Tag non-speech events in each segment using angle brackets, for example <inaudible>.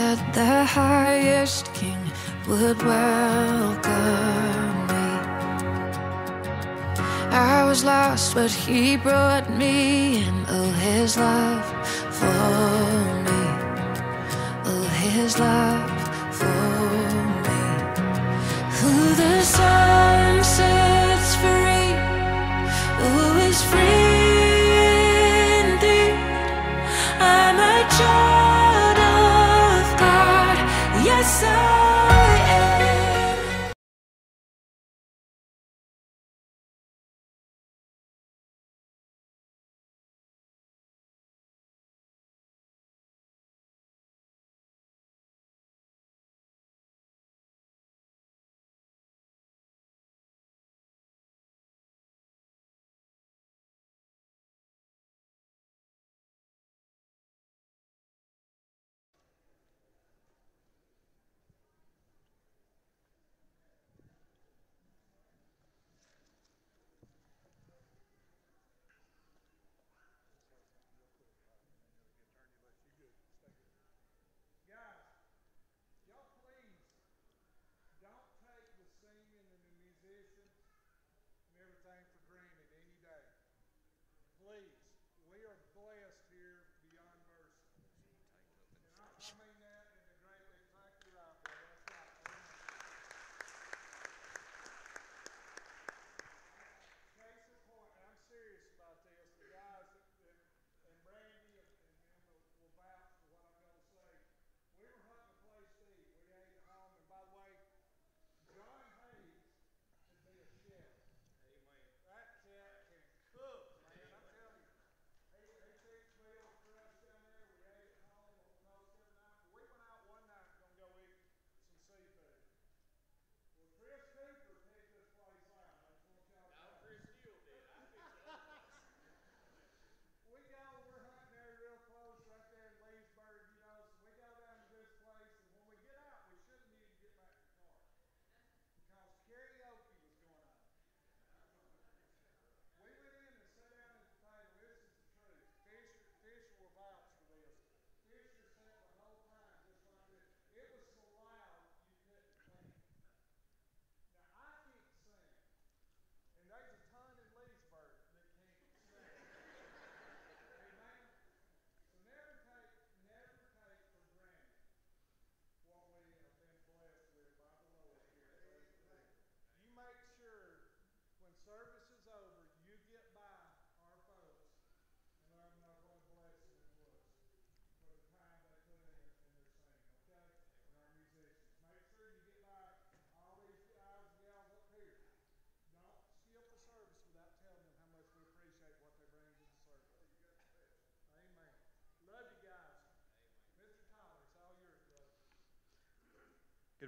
that the highest king would welcome me. I was lost, but he brought me in. Oh, his love for me. Oh, his love.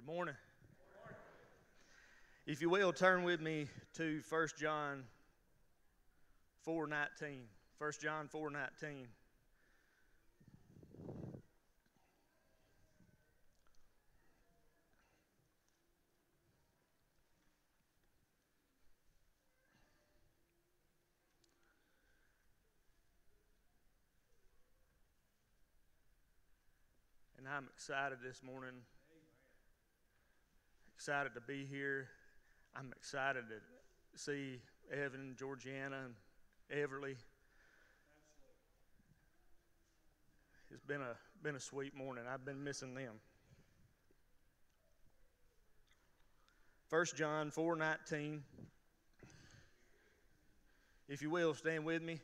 Good morning. If you will, turn with me to 1 John 4.19. 1 John 4.19. And I'm excited this morning excited to be here. I'm excited to see Evan, Georgiana, and Everly. It's been a been a sweet morning. I've been missing them. 1 John 4:19. If you will stand with me.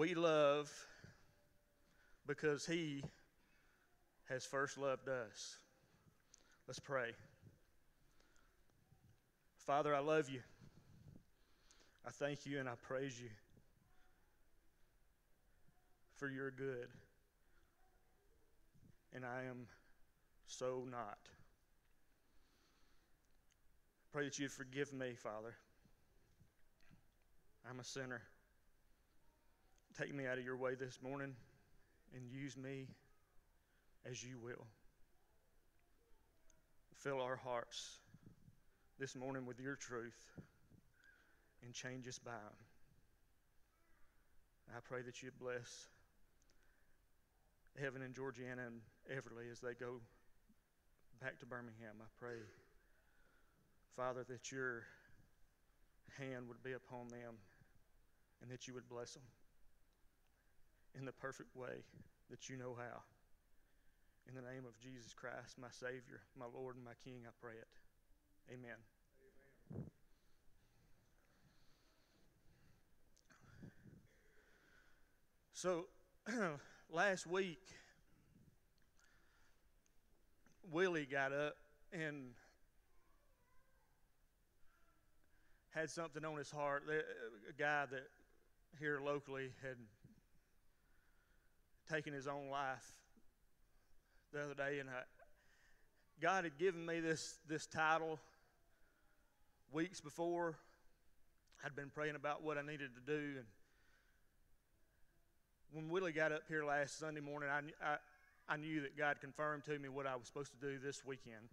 We love because He has first loved us. Let's pray. Father, I love you. I thank you and I praise you for your good. And I am so not. Pray that you'd forgive me, Father. I'm a sinner take me out of your way this morning and use me as you will. Fill our hearts this morning with your truth and change us by them. I pray that you bless Evan and Georgiana and Everly as they go back to Birmingham. I pray, Father, that your hand would be upon them and that you would bless them in the perfect way that you know how. In the name of Jesus Christ, my Savior, my Lord, and my King, I pray it. Amen. So, <clears throat> last week, Willie got up and had something on his heart. A guy that here locally had taken his own life the other day, and I, God had given me this this title weeks before. I'd been praying about what I needed to do, and when Willie got up here last Sunday morning, I, I, I knew that God confirmed to me what I was supposed to do this weekend.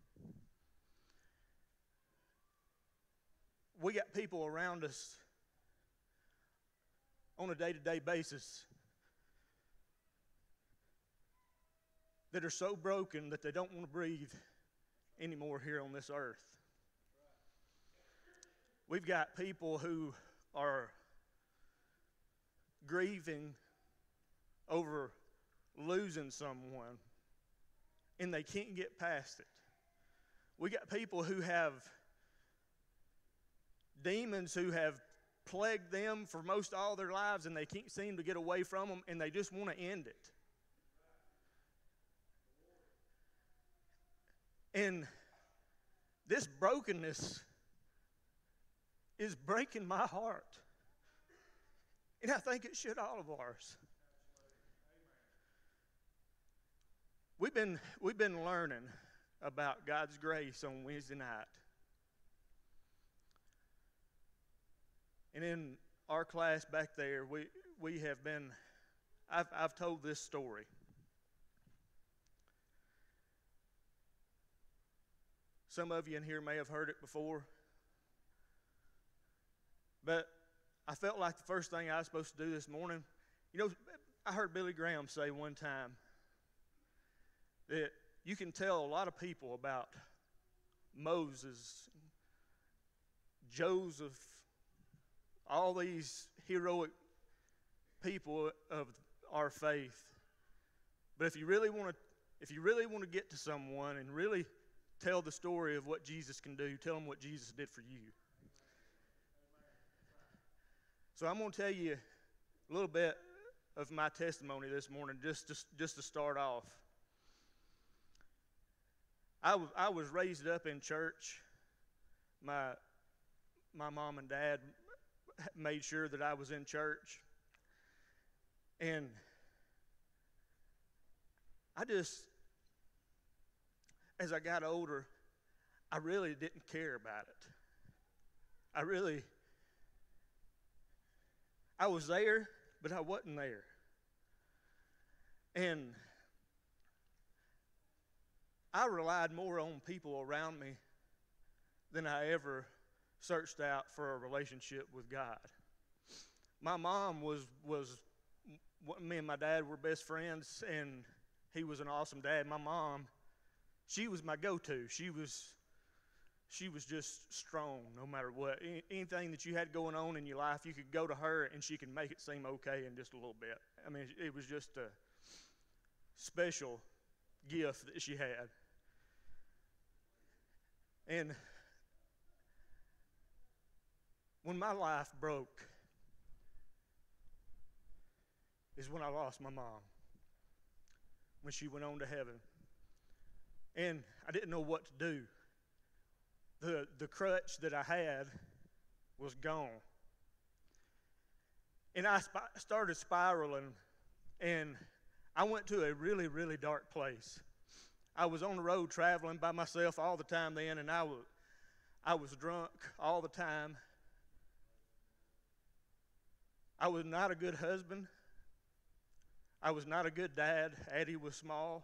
We got people around us on a day to day basis that are so broken that they don't want to breathe anymore here on this earth. We've got people who are grieving over losing someone and they can't get past it. We got people who have demons who have plagued them for most all their lives and they can't seem to get away from them and they just want to end it. And this brokenness is breaking my heart. And I think it should all of ours. We've been, we've been learning about God's grace on Wednesday night. And in our class back there, we, we have been, I've, I've told this story. Some of you in here may have heard it before. But I felt like the first thing I was supposed to do this morning, you know, I heard Billy Graham say one time, that you can tell a lot of people about Moses, Joseph, all these heroic people of our faith. But if you really want to if you really want to get to someone and really tell the story of what Jesus can do, tell them what Jesus did for you. So I'm going to tell you a little bit of my testimony this morning just to, just to start off. I, w- I was raised up in church. My, my mom and dad made sure that I was in church. And I just, as I got older, I really didn't care about it. I really, I was there, but I wasn't there. And I relied more on people around me than I ever searched out for a relationship with God. My mom was was me and my dad were best friends, and he was an awesome dad. My mom, she was my go-to. She was she was just strong no matter what. Anything that you had going on in your life, you could go to her and she could make it seem okay in just a little bit. I mean, it was just a special gift that she had. And when my life broke, is when I lost my mom, when she went on to heaven. And I didn't know what to do. The, the crutch that I had was gone. And I sp- started spiraling, and I went to a really, really dark place. I was on the road traveling by myself all the time then, and I was, I was drunk all the time. I was not a good husband. I was not a good dad. Addie was small.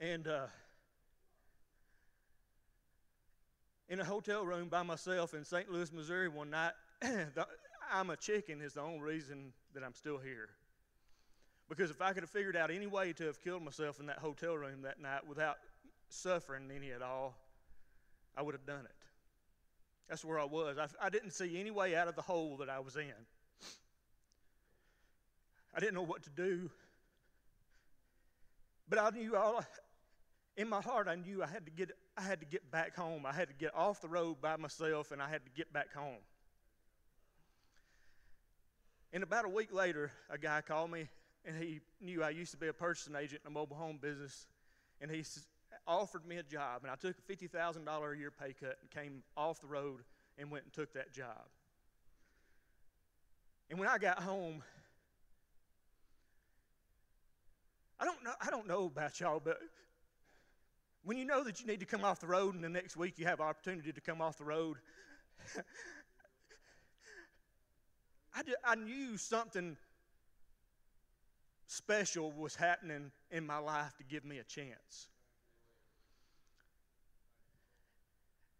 And uh, in a hotel room by myself in St. Louis, Missouri one night. <clears throat> the, I'm a chicken is the only reason that I'm still here. Because if I could have figured out any way to have killed myself in that hotel room that night without suffering any at all, I would have done it. That's where I was. I, I didn't see any way out of the hole that I was in. I didn't know what to do. But I knew all in my heart I knew I had to get I had to get back home. I had to get off the road by myself and I had to get back home. And about a week later, a guy called me and he knew I used to be a purchasing agent in a mobile home business and he offered me a job and I took a $50,000 a year pay cut and came off the road and went and took that job. And when I got home, I don't know, I don't know about y'all, but when you know that you need to come off the road and the next week you have opportunity to come off the road, <laughs> I, I knew something special was happening in my life to give me a chance.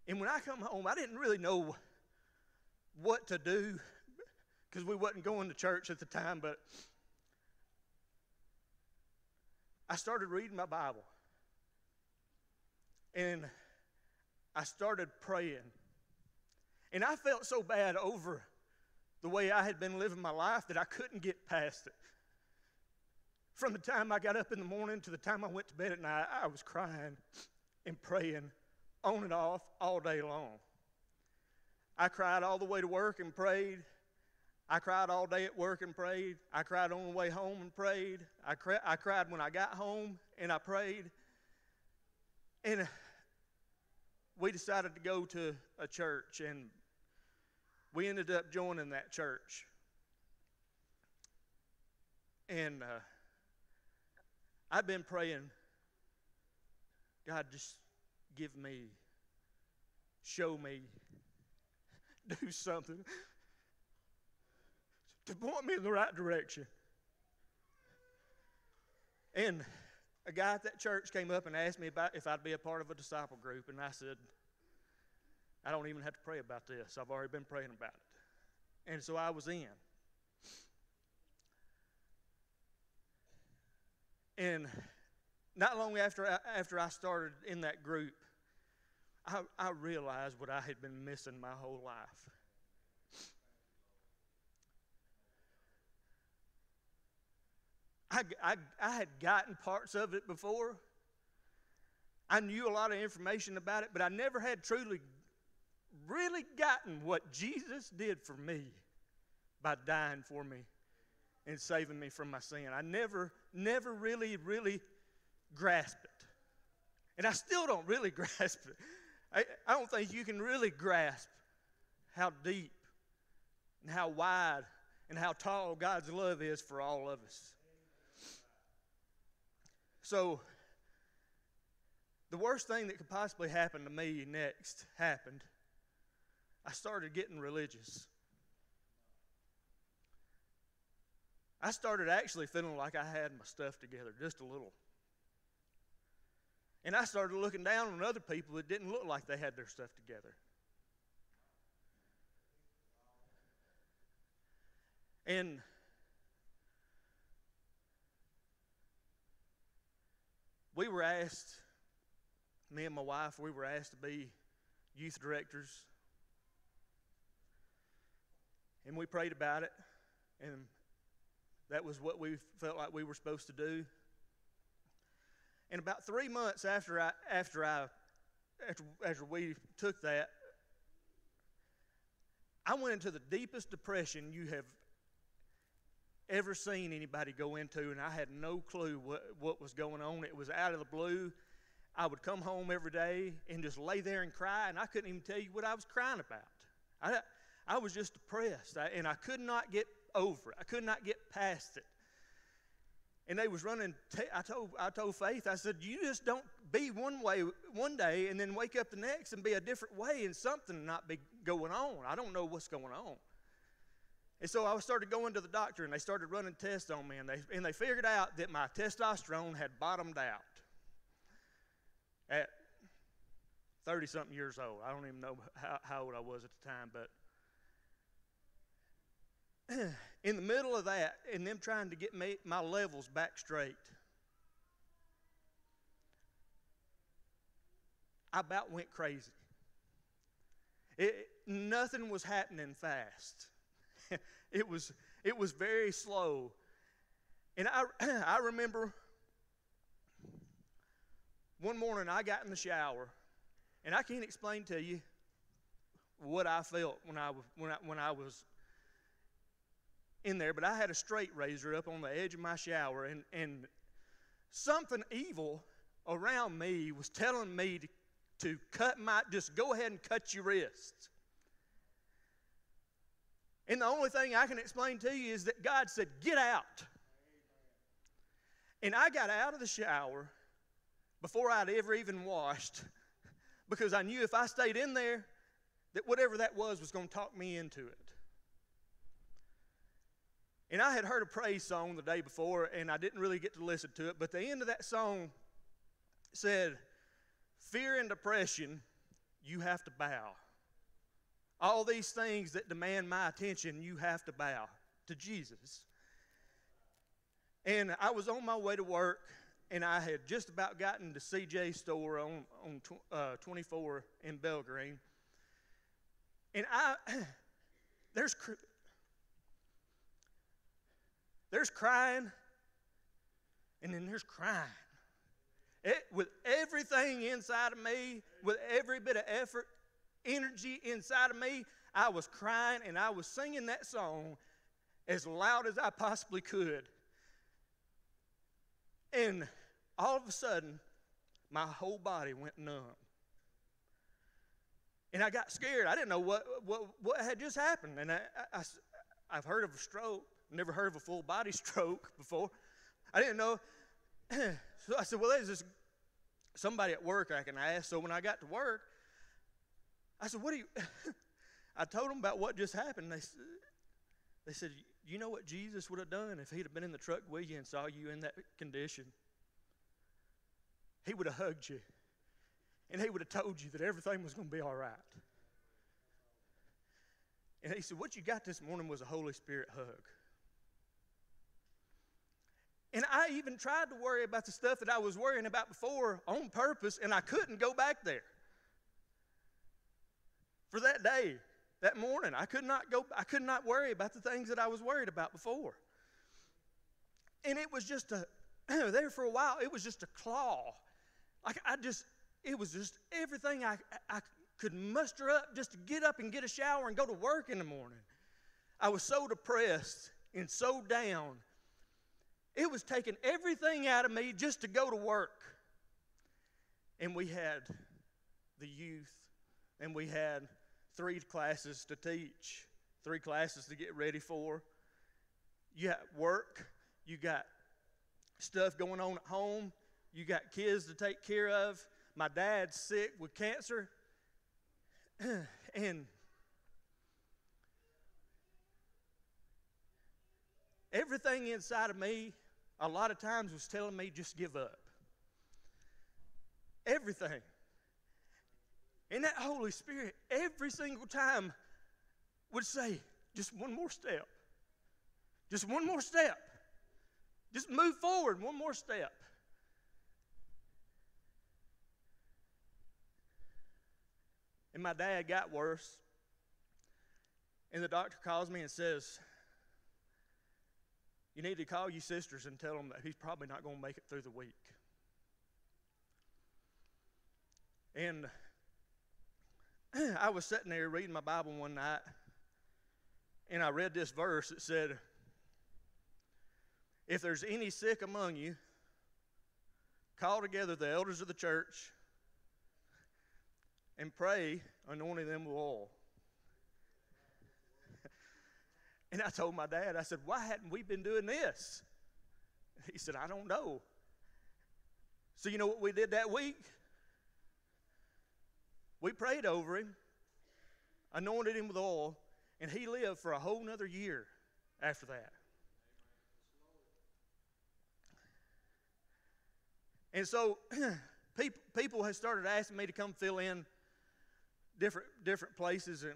And when I come home, I didn't really know what to do because we wasn't going to church at the time, but I started reading my Bible. And I started praying. And I felt so bad over the way I had been living my life that I couldn't get past it. From the time I got up in the morning to the time I went to bed at night, I was crying and praying on and off all day long. I cried all the way to work and prayed. I cried all day at work and prayed. I cried on the way home and prayed. I, cri- I cried when I got home and I prayed. And we decided to go to a church, and we ended up joining that church. And uh, I've been praying, God, just give me, show me, <laughs> do something to point me in the right direction. And a guy at that church came up and asked me about if I'd be a part of a disciple group, and I said, I don't even have to pray about this. I've already been praying about it. And so I was in. And not long after I, after I started in that group, I, I realized what I had been missing my whole life. I, I, I had gotten parts of it before. I knew a lot of information about it, but I never had truly, really gotten what Jesus did for me by dying for me and saving me from my sin. I never, never really, really grasped it. And I still don't really <laughs> grasp it. I, I don't think you can really grasp how deep and how wide and how tall God's love is for all of us. So, the worst thing that could possibly happen to me next happened. I started getting religious. I started actually feeling like I had my stuff together just a little. And I started looking down on other people that didn't look like they had their stuff together. And we were asked, me and my wife, we were asked to be youth directors. And we prayed about it, and that was what we felt like we were supposed to do. And about three months after I, after I, after, after we took that, I went into the deepest depression you have ever seen anybody go into, and I had no clue what, what was going on. It was out of the blue. I would come home every day and just lay there and cry, and I couldn't even tell you what I was crying about. I, I was just depressed, I, and I could not get over it. I could not get past it. And they was running. T- I told I told Faith. I said, "You just don't be one way one day, and then wake up the next and be a different way, and something not be going on. I don't know what's going on." And so I started going to the doctor, and they started running tests on me, and they, and they figured out that my testosterone had bottomed out at 30 something years old. I don't even know how, how old I was at the time, but <clears throat> in the middle of that, and them trying to get me, my levels back straight, I about went crazy. It, nothing was happening fast. <laughs> it was it was very slow. And I <clears throat> I remember one morning I got in the shower, and I can't explain to you what I felt when I was when I, when I was in there, but I had a straight razor up on the edge of my shower, and and something evil around me was telling me to, to cut my just go ahead and cut your wrists. And the only thing I can explain to you is that God said, Get out. And I got out of the shower before I'd ever even washed <laughs> because I knew if I stayed in there, that whatever that was was going to talk me into it. And I had heard a praise song the day before, and I didn't really get to listen to it, but the end of that song said, Fear and depression, you have to bow. All these things that demand my attention, you have to bow to Jesus. And I was on my way to work, and I had just about gotten to CJ store on, on uh, 24 in Belgreen. And I, <clears throat> there's, there's crying, and then there's crying. It, with everything inside of me, with every bit of effort, energy inside of me, I was crying and I was singing that song as loud as I possibly could. And all of a sudden, my whole body went numb. And I got scared. I didn't know what, what, what had just happened. And I, I, I, have heard of a stroke, never heard of a full body <laughs> stroke before. I didn't know. <clears throat> so I said, Well, there's this somebody at work I can ask. So when I got to work, I said, What do you. <laughs> I told them about what just happened. They, they said, You know what Jesus would have done if he'd have been in the truck with you and saw you in that condition? He would have hugged you. And he would have told you that everything was going to be all right. And he said, What you got this morning was a Holy Spirit hug. And I even tried to worry about the stuff that I was worrying about before on purpose, and I couldn't go back there. For that day, that morning, I could not go, I could not worry about the things that I was worried about before. And it was just a, <clears throat> there for a while, it was just a claw. Like I just, it was just everything I, I could muster up just to get up and get a shower and go to work in the morning. I was so depressed and so down it was taking everything out of me just to go to work. And we had the youth, and we had three classes to teach, three classes to get ready for. You got work, you got stuff going on at home, you got kids to take care of. My dad's sick with cancer. <clears throat> and everything inside of me a lot of times was telling me just give up. Everything. And that Holy Spirit, every single time, would say, just one more step. Just one more step. Just move forward one more step. And my dad got worse. And the doctor calls me and says, you need to call your sisters and tell them that he's probably not going to make it through the week. And <clears throat> I was sitting there reading my Bible one night, and I read this verse. that said, If there's any sick among you, call together the elders of the church and pray, anointing them with oil. <laughs> And I told my dad, I said, Why hadn't we been doing this? <laughs> He said, I don't know. So, you know what we did that week? We prayed over him, anointed him with oil, and he lived for a whole nother year after that. And so <clears throat> people, people have started asking me to come fill in different different places, and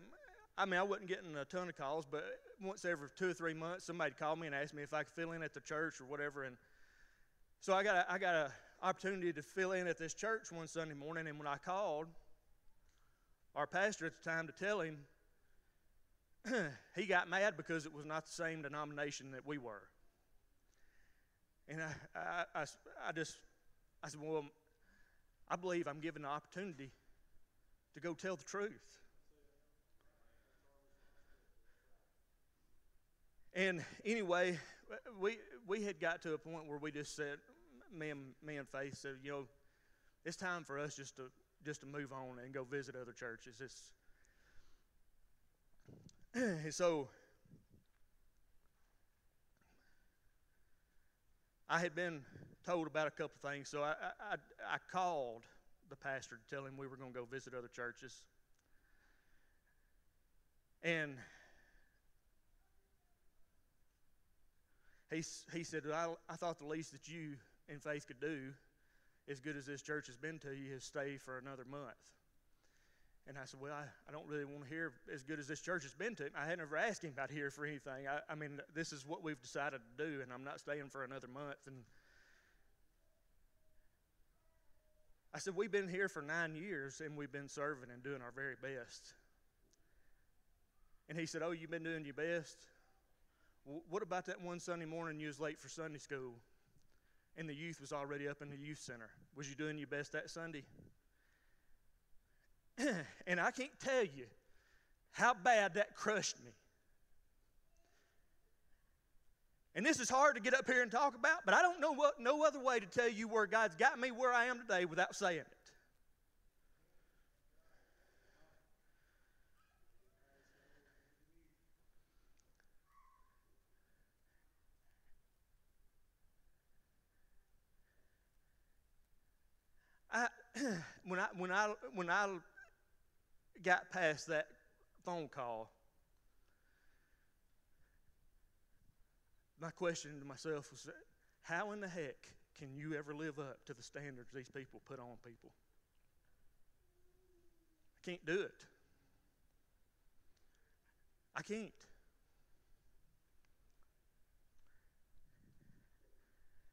I mean, I wasn't getting a ton of calls, but once every two or three months, somebody called me and asked me if I could fill in at the church or whatever, and so I got I got an opportunity to fill in at this church one Sunday morning, and when I called our pastor at the time to tell him, <clears throat> he got mad because it was not the same denomination that we were. And I, I, I, I just, I said, well, I believe I'm given the opportunity to go tell the truth. And anyway, we we had got to a point where we just said, me and me and Faith said, you know, it's time for us just to just to move on and go visit other churches. It's <clears throat> so I had been told about a couple things, so I, I, I called the pastor to tell him we were going to go visit other churches. And he, he said, I, I thought the least that you and Faith could do, as good as this church has been to you, is stay for another month. And I said, Well, I, I don't really want to hear as good as this church has been to him. I had never asked him about here for anything. I, I mean, this is what we've decided to do, and I'm not staying for another month. And I said, We've been here for nine years, and we've been serving and doing our very best. And he said, Oh, you've been doing your best? What about that one Sunday morning you was late for Sunday school, and the youth was already up in the youth center? Was you doing your best that Sunday? <clears throat> and I can't tell you how bad that crushed me. And this is hard to get up here and talk about, but I don't know what, no other way to tell you where God's got me where I am today without saying it. <clears throat> When I when I when I got past that phone call, my question to myself was how in the heck can you ever live up to the standards these people put on people? I can't do it. I can't.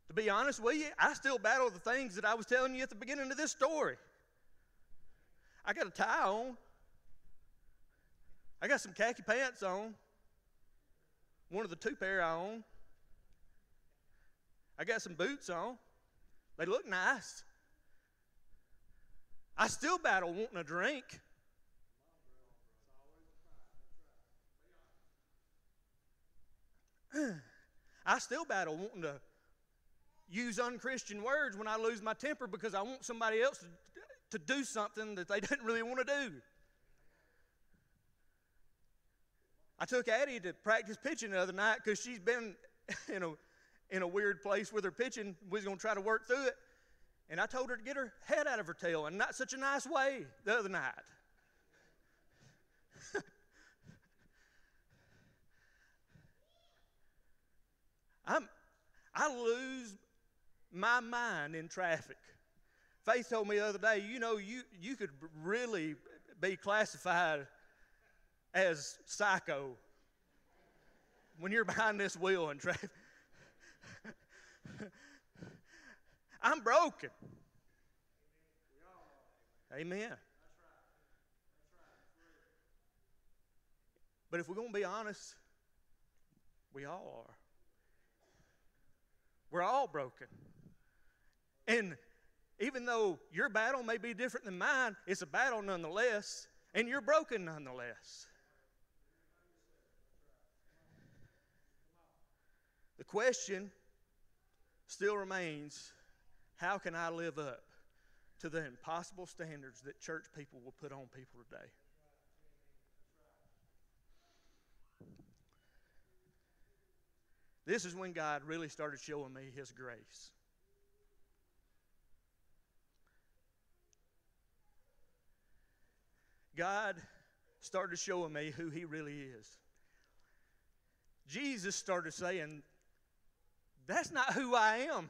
To be honest with you, I still battle the things that I was telling you at the beginning of this story. I got a tie on. I got some khaki pants on. One of the two pair I own. I got some boots on. They look nice. I still battle wanting a drink. <clears throat> I still battle wanting to use unchristian words when I lose my temper because I want somebody else to, to do something that they <laughs> didn't really want to do. I took Addie to practice pitching the other night because she's been <laughs> in a, in a weird place with her pitching. We was going to try to work through it. And I told her to get her head out of her tail, and not such a nice way the other night. <laughs> I'm, I lose my mind in traffic. Faith told me the other day, you know, you, you could really be classified as psycho when you're behind this wheel in traffic. <laughs> I'm broken. Amen. But if we're going to be honest, we all are. We're all broken. And even though your battle may be different than mine, it's a battle nonetheless, and you're broken nonetheless. The question still remains how can I live up to the impossible standards that church people will put on people today? This is when God really started showing me His grace. God started showing me who He really is. Jesus started saying, That's not who I am.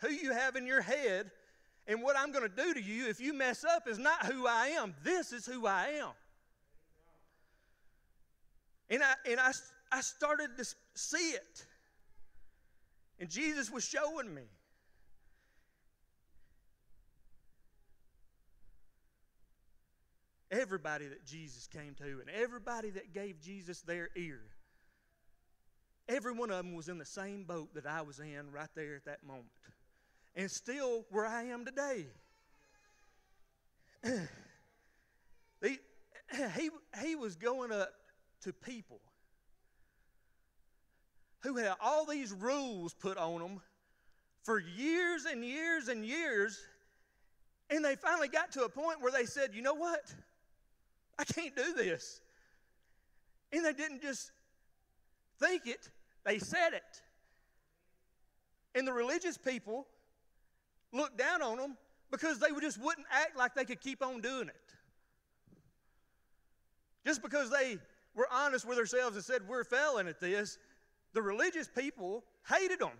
Who you have in your head And what I'm going to do to you if you mess up is not who I am. This is who I am. And I, and I, I started to see it. And Jesus was showing me. Everybody that Jesus came to and everybody that gave Jesus their ear, every one of them was in the same boat that I was in right there at that moment. And still where I am today. <clears throat> he, <clears throat> he, he was going up to people who had all these rules put on them for years and years and years. And they finally got to a point where they said, you know what? I can't do this. And they didn't just think it, they said it. And the religious people looked down on them because they just wouldn't act like they could keep on doing it. Just because they were honest with themselves and said, We're failing at this, the religious people hated them.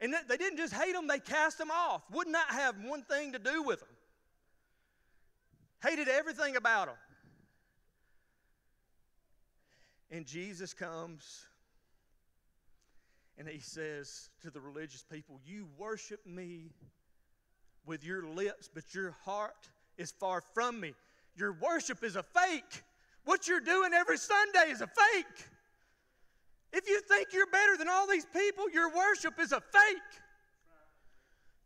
And they didn't just hate them, they cast them off, would not have one thing to do with them hated everything about them. And Jesus comes and he says to the religious people, You worship me with your lips, but your heart is far from me. Your worship is a fake. What you're doing every Sunday is a fake. If you think you're better than all these people, your worship is a fake.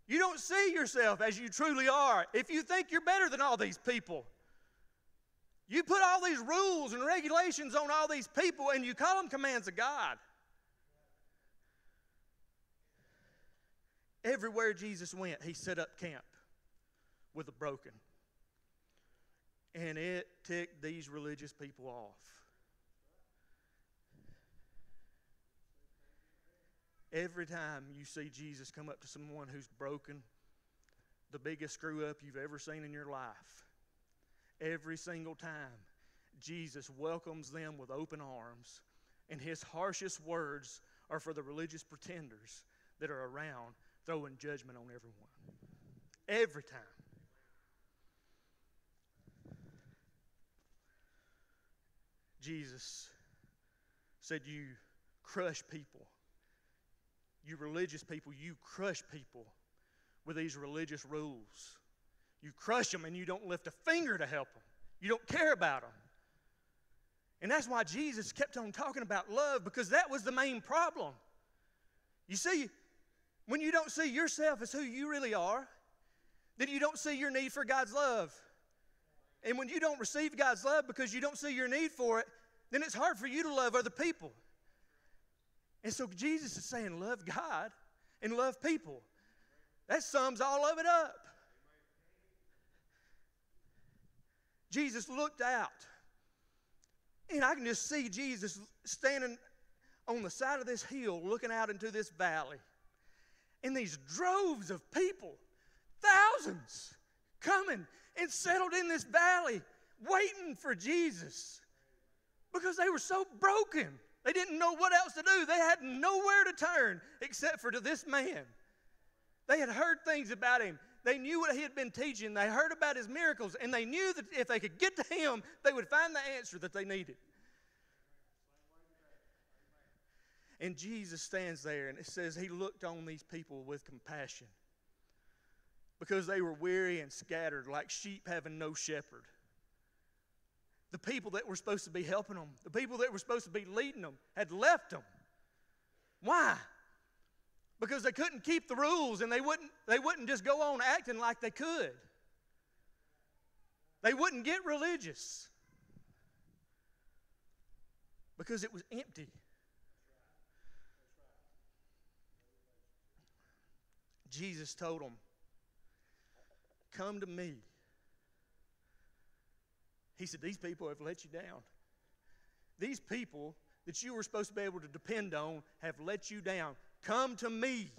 You don't see yourself as you truly are. If you think you're better than all these people, you put all these rules and regulations on all these people and you call them commands of God. Everywhere Jesus went, he set up camp with the broken. And it ticked these religious people off. Every time you see Jesus come up to someone who's broken, the biggest screw up you've ever seen in your life, every single time, Jesus welcomes them with open arms, and his harshest words are for the religious pretenders that are around throwing judgment on everyone. Every time. Jesus said, You crush people you religious people, you crush people with these religious rules. You crush them and you don't lift a finger to help them. You don't care about them. And that's why Jesus kept on talking about love because that was the main problem. You see, when you don't see yourself as who you really are, then you don't see your need for God's love. And when you don't receive God's love because you don't see your need for it, then it's hard for you to love other people. And so Jesus is saying, love God and love people. That sums all of it up. Jesus looked out, and I can just see Jesus standing on the side of this hill looking out into this valley. And these droves of people, thousands, coming and settled in this valley, waiting for Jesus because they were so broken. They didn't know what else to do. They had nowhere to turn except for to this man. They had heard things about him. They knew what he had been teaching. They heard about his miracles, and they knew that if they could get to him, they would find the answer that they needed. And Jesus stands there, and it says he looked on these people with compassion because they were weary and scattered like sheep having no shepherd the people that were supposed to be helping them, the people that were supposed to be leading them, had left them. Why? Because they couldn't keep the rules and they wouldn't, they wouldn't just go on acting like they could. They wouldn't get religious because it was empty. Jesus told them, Come to me. He said, These people have let you down. These people that you were supposed to be able to depend on have let you down. Come to me.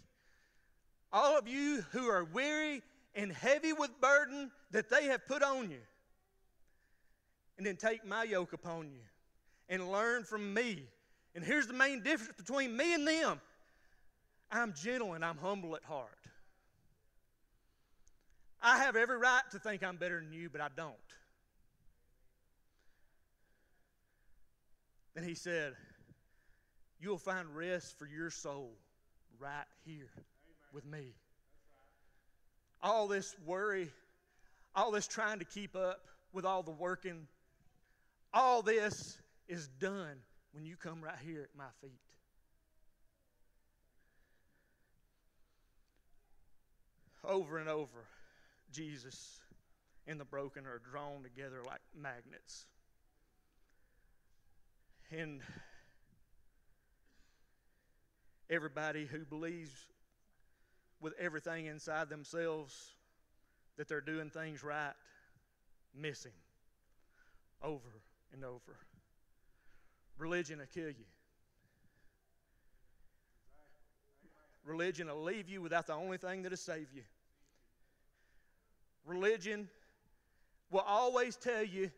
All of you who are weary and heavy with burden that they have put on you. And then take my yoke upon you and learn from me. And here's the main difference between me and them I'm gentle and I'm humble at heart. I have every right to think I'm better than you, but I don't. Then he said, You'll find rest for your soul right here with me. All this worry, all this trying to keep up with all the working, all this is done when you come right here at my feet. Over and over, Jesus and the broken are drawn together like magnets. And everybody who believes with everything inside themselves that they're doing things right miss him over and over. Religion will kill you. Religion will leave you without the only thing that'll save you. Religion will always tell you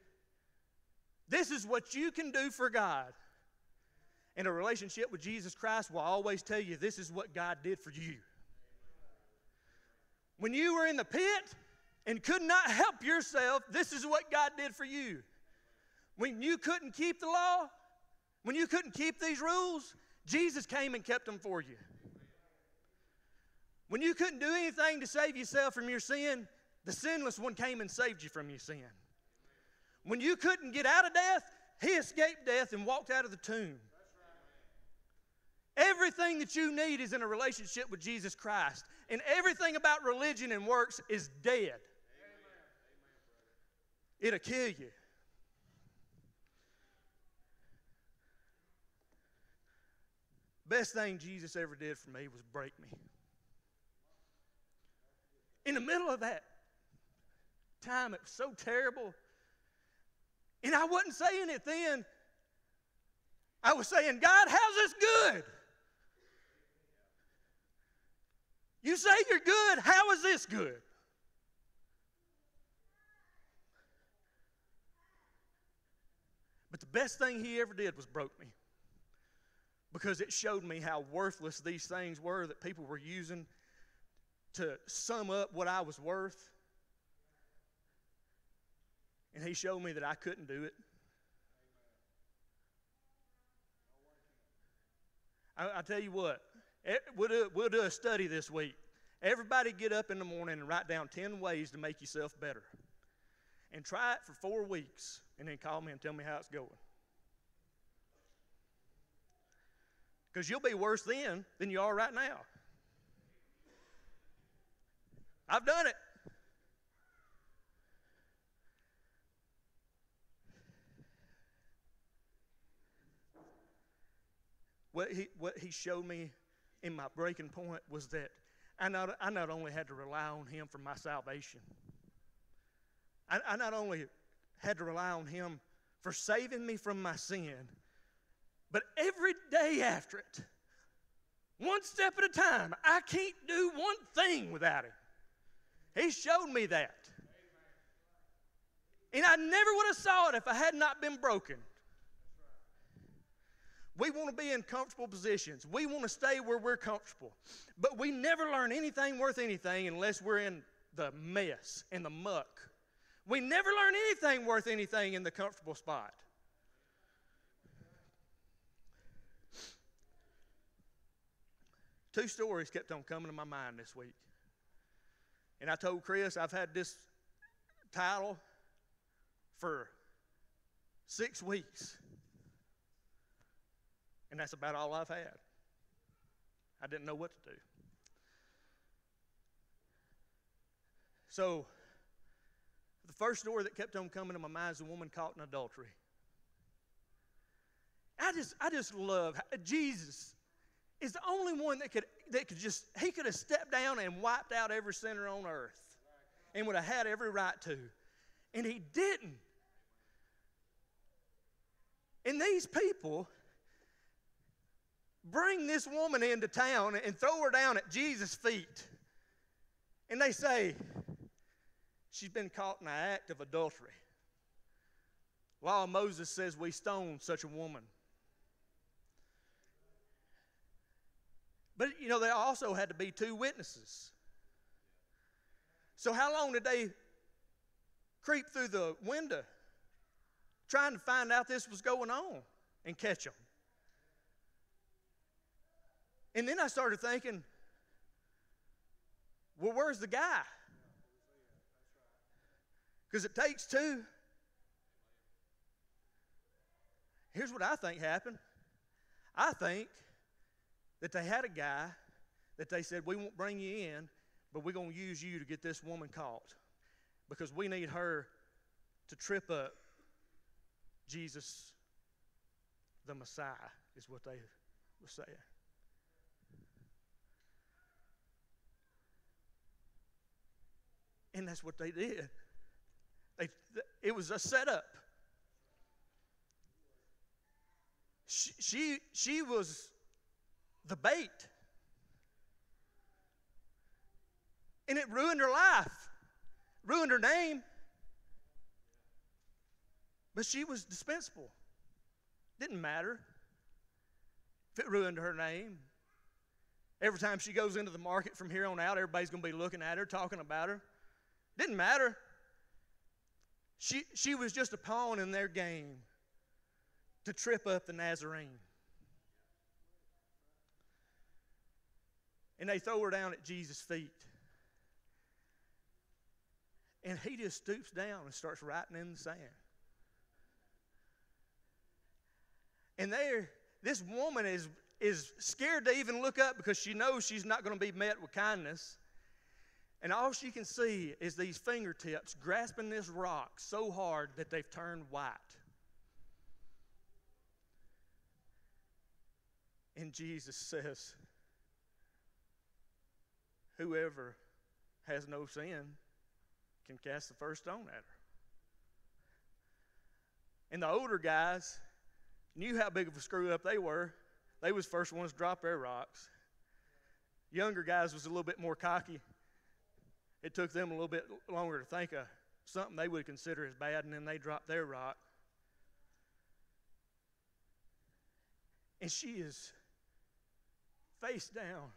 this is what you can do for God. And a relationship with Jesus Christ will always tell you this is what God did for you. When you were in the pit and could not help yourself, this is what God did for you. When you couldn't keep the law, when you couldn't keep these rules, Jesus came and kept them for you. When you couldn't do anything to save yourself from your sin, the sinless one came and saved you from your sin. When you couldn't get out of death, he escaped death and walked out of the tomb. Everything that you need is in a relationship with Jesus Christ. And everything about religion and works is dead. It'll kill you. Best thing Jesus ever did for me was break me. In the middle of that time, it was so terrible. And I wasn't saying it then. I was saying, God, how's this good? You say you're good. How is this good? But the best thing he ever did was broke me because it showed me how worthless these things were that people were using to sum up what I was worth. And he showed me that I couldn't do it. I, I tell you what, eh, we'll do, we'll do a study this week. Everybody get up in the morning and write down 10 ways to make yourself better. And try it for four weeks, and then call me and tell me how it's going. Because you'll be worse then than you are right now. I've done it. What he, what he showed me in my breaking point was that I not, I not only had to rely on him for my salvation, I, I not only had to rely on him for saving me from my sin, but every day after it, one step at a time, I can't do one thing without him. He showed me that. And I never would have saw it if I had not been broken. We want to be in comfortable positions. We want to stay where we're comfortable. But we never learn anything worth anything unless we're in the mess and the muck. We never learn anything worth anything in the comfortable spot. Two stories kept on coming to my mind this week. And I told Chris I've had this title for six weeks. And that's about all I've had. I didn't know what to do. So, the first story that kept on coming to my mind is a woman caught in adultery. I just, I just love Jesus is the only one that could, that could just, he could have stepped down and wiped out every sinner on earth and would have had every right to. And he didn't. And these people bring this woman into town and throw her down at Jesus' feet. And they say, she's been caught in the act of adultery. Law of Moses says we stone such a woman. But, you know, there also had to be two witnesses. So, how long did they creep through the window trying to find out this was going on and catch them? And then I started thinking, well, where's the guy? Because it takes two. Here's what I think happened I think that they had a guy that they said, We won't bring you in, but we're going to use you to get this woman caught because we need her to trip up Jesus, the Messiah, is what they were saying. And that's what they did. They, it was a setup. She, she, she was the bait. And it ruined her life, ruined her name. But she was dispensable. Didn't matter if it ruined her name. Every time she goes into the market from here on out, everybody's going to be looking at her, talking about her. Didn't matter. She, she was just a pawn in their game to trip up the Nazarene. And they throw her down at Jesus' feet. And he just stoops down and starts writing in the sand. And there, this woman is, is scared to even look up because she knows she's not going to be met with kindness. And all she can see is these fingertips grasping this rock so hard that they've turned white. And Jesus <laughs> says, Whoever has no sin can cast the first stone at her. And the older guys knew how big of a screw up they were. They was first ones to drop their rocks. Younger guys was a little bit more cocky it took them a little bit longer to think of something they would consider as bad, and then they dropped their rock. And she is face down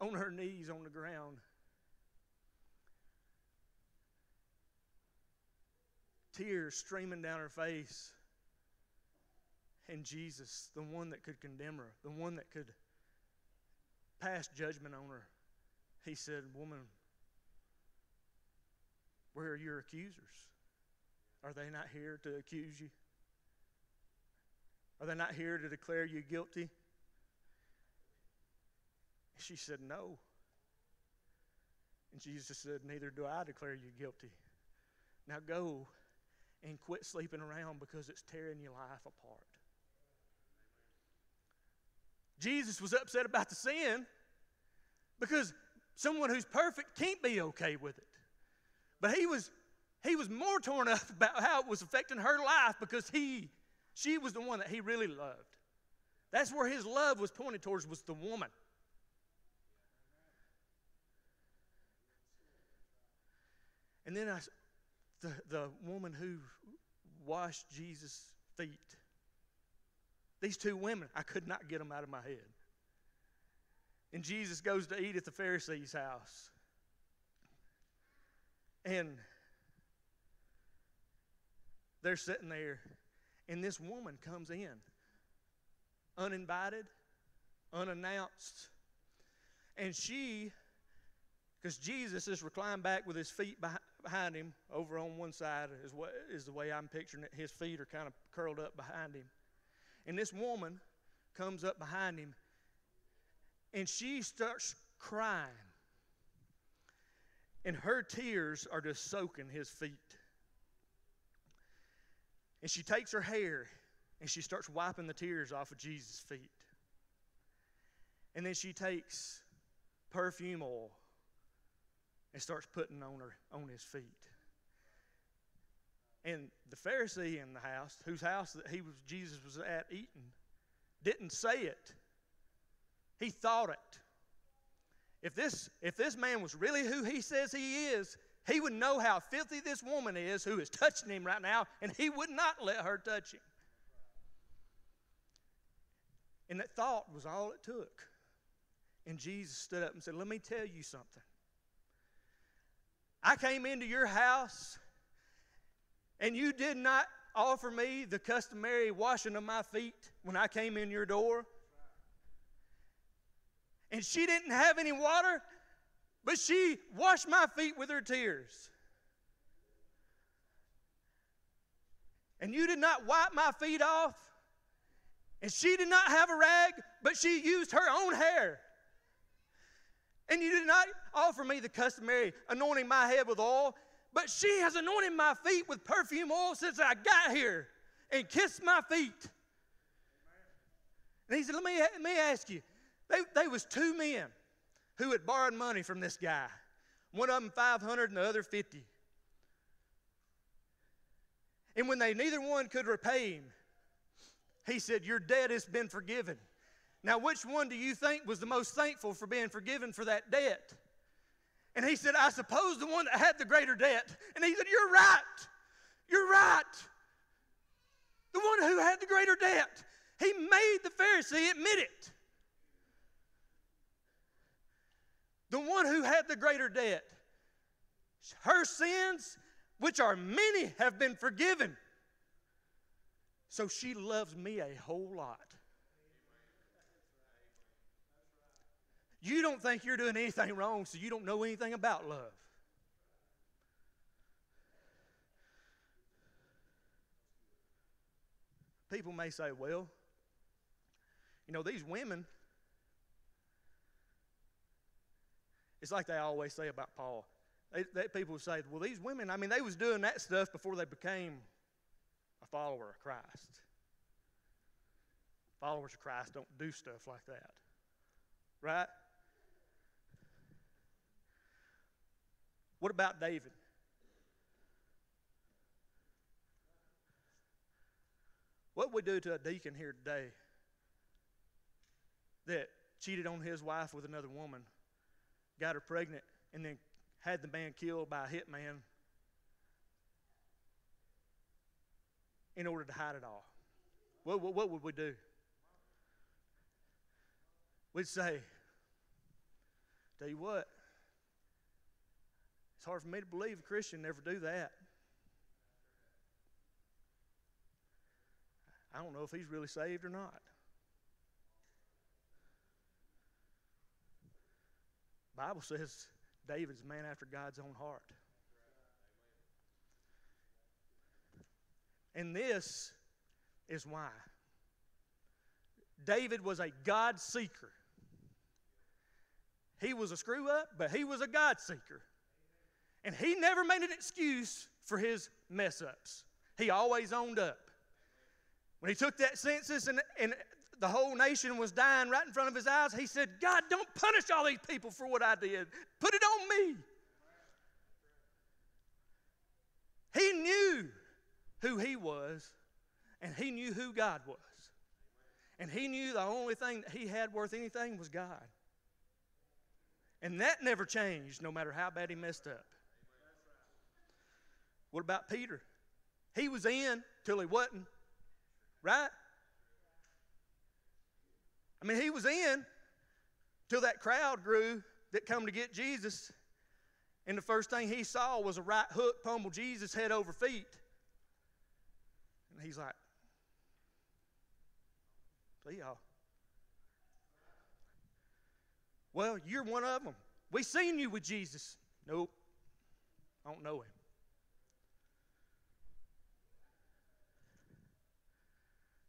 on her knees on the ground. Tears streaming down her face. And Jesus, the one that could condemn her, the one that could pass judgment on her, he said, Woman, where are your accusers? Are they not here to accuse you? Are they not here to declare you guilty? She said, No. And Jesus said, Neither do I declare you guilty. Now go and quit sleeping around because it's tearing your life apart. Jesus was upset about the sin because Someone who's perfect can't be okay with it. But he was he was more torn up <laughs> about how it was affecting her life because he she was the one that he really loved. That's where his love was pointed towards was the woman. And then I, the, the woman who washed Jesus' feet. These two women, I could not get them out of my head. And Jesus goes to eat at the Pharisee's house. And they're sitting there, and this woman comes in, uninvited, unannounced. And she, because Jesus is reclined back with his feet behind him, over on one side is, what, is the way I'm picturing it. His feet are kind of curled up behind him. And this woman comes up behind him and she starts crying. And her tears are just soaking his feet. And she takes her hair and she starts wiping the tears off of Jesus' feet. And then she takes perfume oil and starts putting on her on his feet. And the Pharisee in the house, whose house that he was Jesus was at eating, didn't say it. He thought it. If this, if this man was really who he says he is, he would know how filthy this woman is who is touching him right now, and he would not let her touch him. And that thought was all it took. And Jesus stood up and said, Let me tell you something. I came into your house and you did not offer me the customary washing of my feet when I came in your door. And she didn't have any water, but she washed my feet with her tears. And you did not wipe my feet off. And she did not have a rag, but she used her own hair. And you did not offer me the customary anointing my head with oil, but she has anointed my feet with perfume oil since I got here and kissed my feet. And he said, Let me, let me ask you. They, they was two men who had borrowed money from this guy. One of them 500 and the other 50. And when they neither one could repay him, he said, Your debt has been forgiven. Now, which one do you think was the most thankful for being forgiven for that debt? And he said, I suppose the one that had the greater debt. And he said, You're right. You're right. The one who had the greater debt. He made the Pharisee admit it. The one who had the greater debt. Her sins, which are many, have been forgiven. So she loves me a whole lot. You don't think you're doing anything wrong, so you don't know anything about love. People may say, well, you know, these women, it's like they always say about Paul. They, they, people say, well, these women, I mean, they was doing that stuff before they became a follower of Christ. Followers of Christ don't do stuff like that. Right? What about David? What would we do to a deacon here today that cheated on his wife with another woman, got her pregnant, and then had the man killed by a hitman in order to hide it all? What, what, what would we do? We'd say, Tell you what, it's hard for me to believe a Christian never do that. I don't know if he's really saved or not. Bible says David's man after God's own heart. And this is why. David was a God seeker. He was a screw up, but he was a God seeker. And he never made an excuse for his mess ups. He always owned up. When he took that census and, and the whole nation was dying right in front of his eyes, he said, God, don't punish all these people for what I did. Put it on me. He knew who he was, and he knew who God was. And he knew the only thing that he had worth anything was God. And that never changed, no matter how bad he messed up. What about Peter? He was in till he wasn't, right? I mean, he was in till that crowd grew that come to get Jesus. And the first thing he saw was a right hook pummel Jesus head over feet. And he's like, See y'all. Well, you're one of them. We seen you with Jesus. Nope. I don't know him.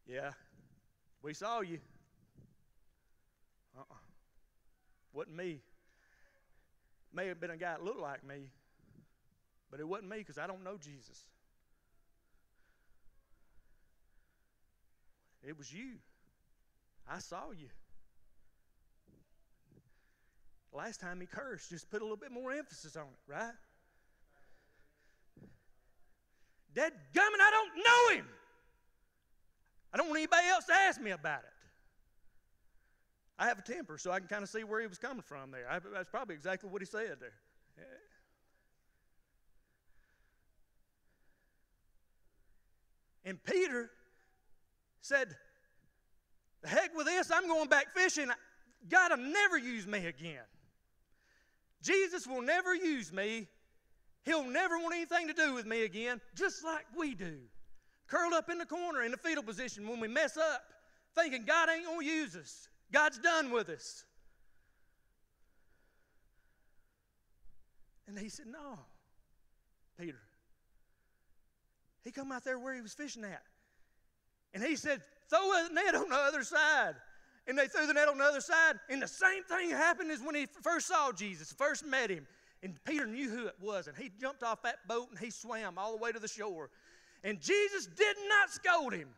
Yeah, we saw you. Wasn't me. May have been a guy that looked like me, but it wasn't me because I don't know Jesus. It was you. I saw you. Last time he cursed, just put a little bit more emphasis on it, right? Dead gumming, I don't know him. I don't want anybody else to ask me about it. I have a temper, so I can kind of see where he was coming from there. I, that's probably exactly what he said there. And Peter said, The heck with this, I'm going back fishing. God will never use me again. Jesus will never use me He'll never want anything to do with me again, just like we do. Curled up in the corner in the fetal position when we mess up, thinking God ain't going to use us. God's done with us. And he said, No, Peter. He come out there where he was fishing at. And he said, Throw a net on the other side. And they threw the net on the other side. And the same thing happened as when he first saw Jesus, first met him. And Peter knew who it was. And he jumped off that boat and he swam all the way to the shore. And Jesus did not scold him.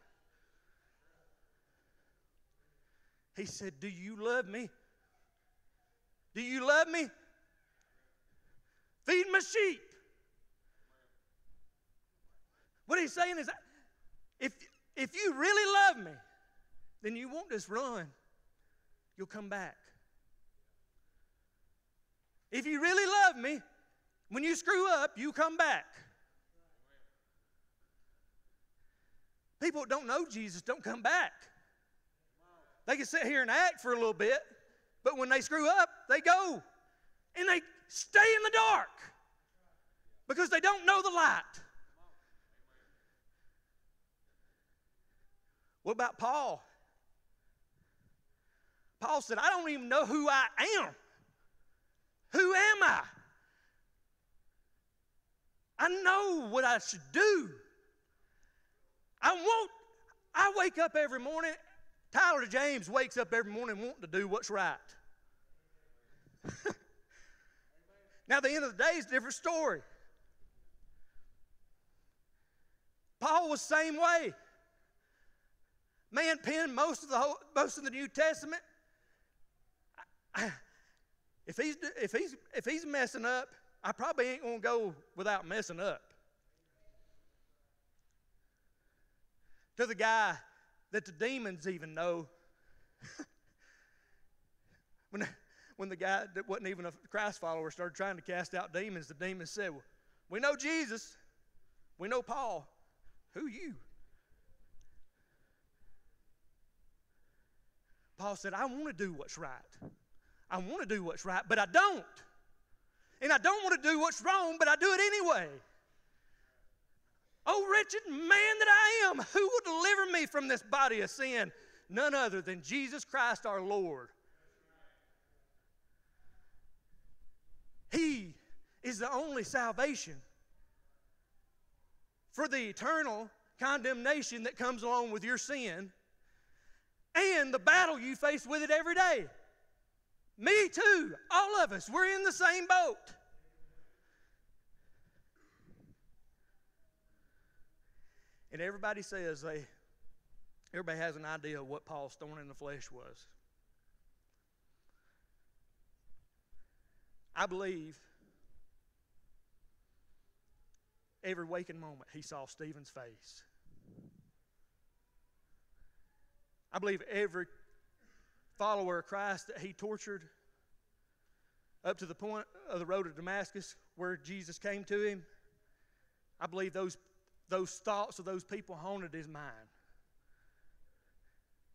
He said, Do you love me? Do you love me? Feed my sheep. What he's saying is, if, if you really love me, then you won't just run, you'll come back. If you really love me, when you screw up, you come back. People don't know Jesus don't come back. They can sit here and act for a little bit, but when they screw up, they go and they stay in the dark because they don't know the light. What about Paul? Paul said, I don't even know who I am. Who am I? I know what I should do. I want, I wake up every morning. Tyler James wakes up every morning wanting to do what's right. <laughs> now, the end of the day is a different story. Paul was same way. Man penned most of the whole, most of the New Testament. <sighs> If he's if he's if he's messing up, I probably ain't gonna go without messing up. To the guy that the demons even know. <laughs> when when the guy that wasn't even a Christ follower started trying to cast out demons, the demons said, well, "We know Jesus, we know Paul. Who you?" Paul said, I want to do what's right. I want to do what's right, but I don't. And I don't want to do what's wrong, but I do it anyway. Oh, wretched man that I am, who will deliver me from this body of sin? None other than Jesus Christ our Lord. He is the only salvation for the eternal condemnation that comes along with your sin and the battle you face with it every day. Me too. All of us. We're in the same boat. And everybody says they, everybody has an idea of what Paul's thorn in the flesh was. I believe every waking moment he saw Stephen's face. I believe every follower of Christ that he tortured up to the point of the road to Damascus where Jesus came to him, I believe those, those thoughts of those people haunted his mind.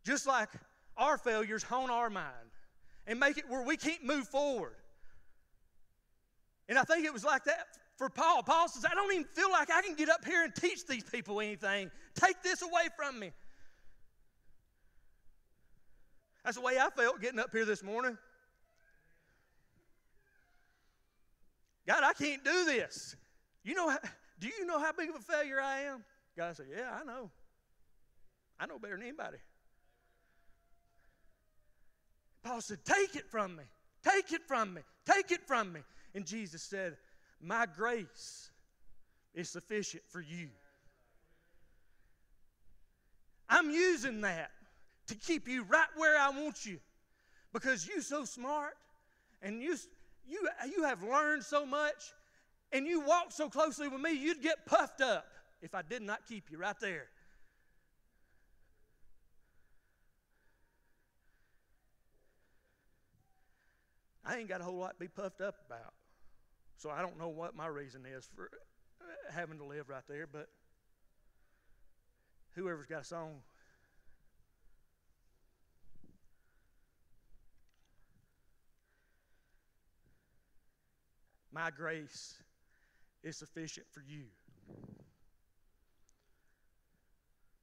Just like our failures haunt our mind and make it where we can't move forward. And I think it was like that for Paul. Paul says, I don't even feel like I can get up here and teach these people anything. Take this away from me. That's the way I felt getting up here this morning. God, I can't do this. You know, do you know how big of a failure I am? God said, Yeah, I know. I know better than anybody. Paul said, Take it from me. Take it from me. Take it from me. And Jesus said, My grace is sufficient for you. I'm using that to keep you right where I want you because you're so smart and you, you, you have learned so much and you walk so closely with me, you'd get puffed up if I did not keep you right there. I ain't got a whole lot to be puffed up about. So I don't know what my reason is for uh, having to live right there, but whoever's got a song My grace is sufficient for you.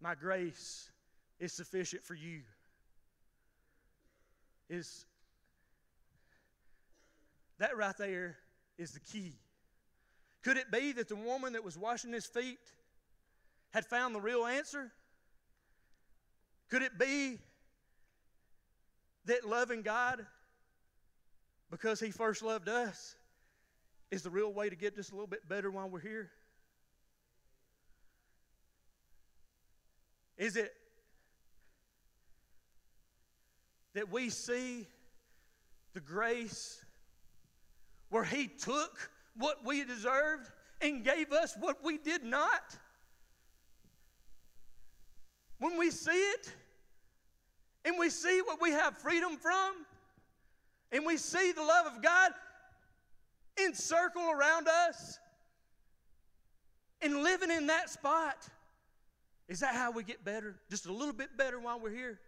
My grace is sufficient for you. Is that right there is the key. Could it be that the woman that was washing his feet had found the real answer? Could it be that loving God because He first loved us is the real way to get just a little bit better while we're here? Is it that we see the grace where He took what we deserved and gave us what we did not? When we see it and we see what we have freedom from, and we see the love of God encircle around us and living in that spot, is that how we get better? Just a little bit better while we're here?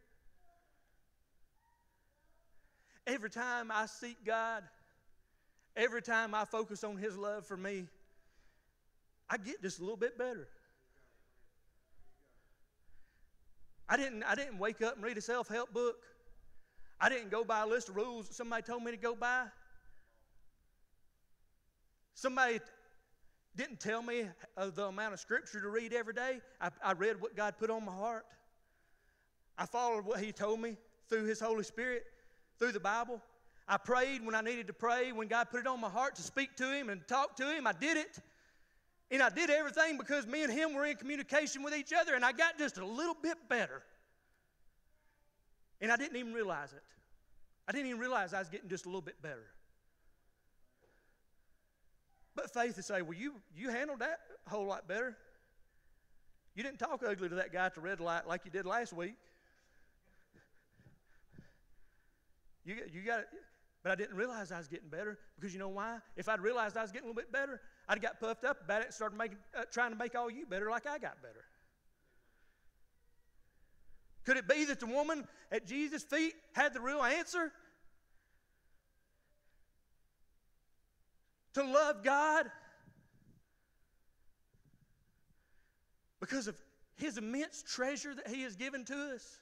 Every time I seek God, every time I focus on His love for me, I get just a little bit better. I didn't, I didn't wake up and read a self help book. I didn't go by a list of rules that somebody told me to go by. Somebody didn't tell me the amount of scripture to read every day. I, I read what God put on my heart. I followed what He told me through His Holy Spirit, through the Bible. I prayed when I needed to pray. When God put it on my heart to speak to Him and talk to Him, I did it. And I did everything because me and him were in communication with each other, and I got just a little bit better. And I didn't even realize it. I didn't even realize I was getting just a little bit better. But faith would say, Well, you, you handled that a whole lot better. You didn't talk ugly to that guy at the red light like you did last week. You, you got it. But I didn't realize I was getting better because you know why? If I'd realized I was getting a little bit better, I'd got puffed up about it and started making, uh, trying to make all you better like I got better. Could it be that the woman at Jesus' feet had the real answer? To love God because of His immense treasure that He has given to us.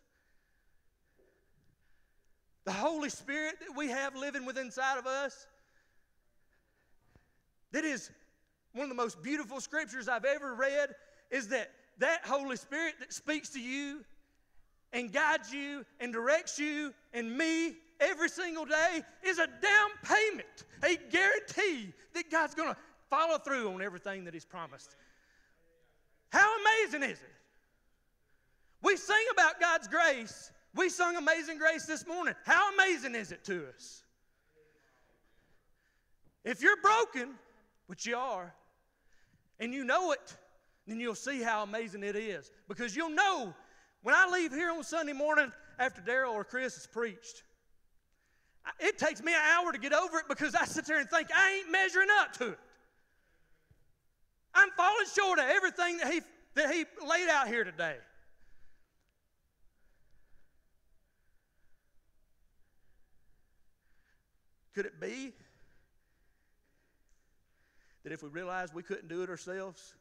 The Holy Spirit that we have living within inside of us. That is one of the most beautiful scriptures I've ever read is that that Holy Spirit that speaks to you and guides you and directs you and me every single day is a down payment, a guarantee that God's going to follow through on everything that He's promised. How amazing is it? We sing about God's grace. We sung Amazing Grace this morning. How amazing is it to us? If you're broken, which you are, and you know it, then you'll see how amazing it is. Because you'll know when I leave here on Sunday morning after Daryl or Chris has preached, it takes me an hour to get over it because I sit there and think I ain't measuring up to it. I'm falling short of everything that he, that he laid out here today. Could it be that if we realized we couldn't do it ourselves,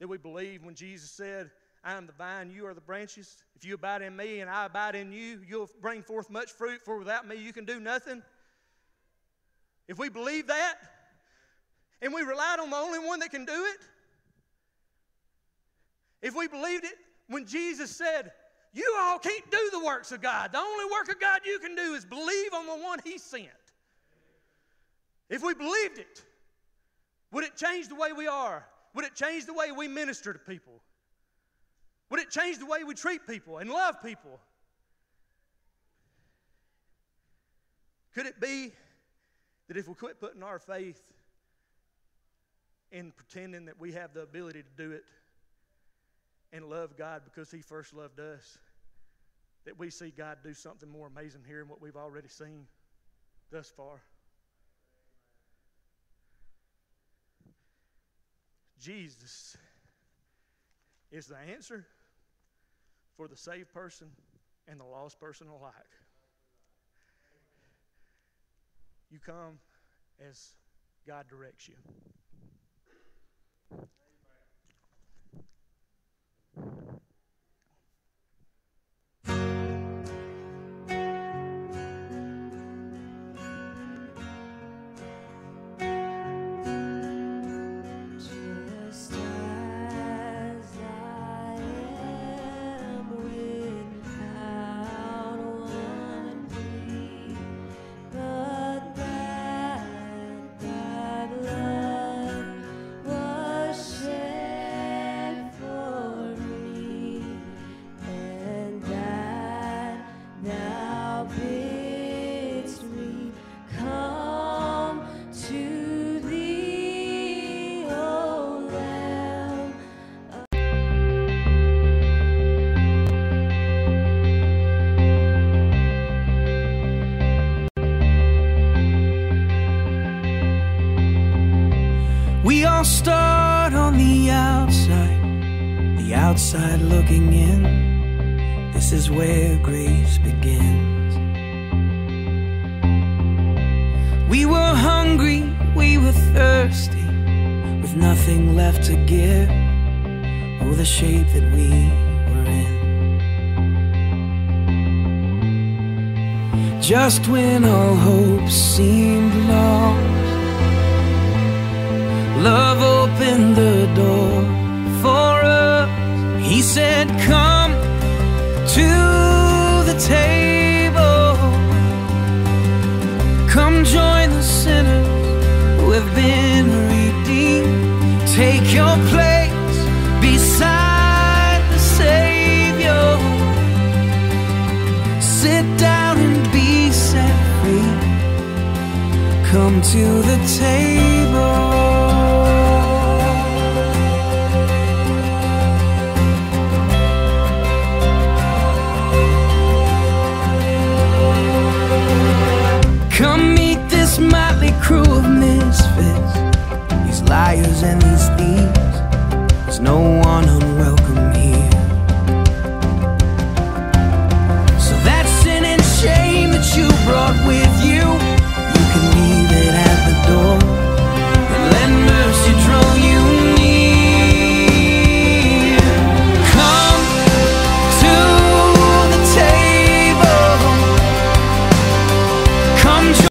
that we believe when Jesus said, I am the vine, you are the branches. If you abide in me and I abide in you, you'll bring forth much fruit, for without me you can do nothing. If we believe that, and we relied on the only one that can do it, if we believed it when Jesus said, You all can't do the works of God, the only work of God you can do is believe on the one He sent. If we believed it, would it change the way we are? Would it change the way we minister to people? Would it change the way we treat people and love people? Could it be that if we quit putting our faith in pretending that we have the ability to do it and love God because He first loved us, that we see God do something more amazing here than what we've already seen thus far? Jesus is the answer for the saved person and the lost person alike. You come as God directs you. Outside looking in. This is where grace begins. We were hungry, we were thirsty, with nothing left to give. Oh, the shape that we were in. Just when all hope seemed lost. Love opened the door for us. Said, Come to the table. Come join the sinners who have been redeemed. Take your place beside the Savior. Sit down and be set free come to the table. And these thieves. There's no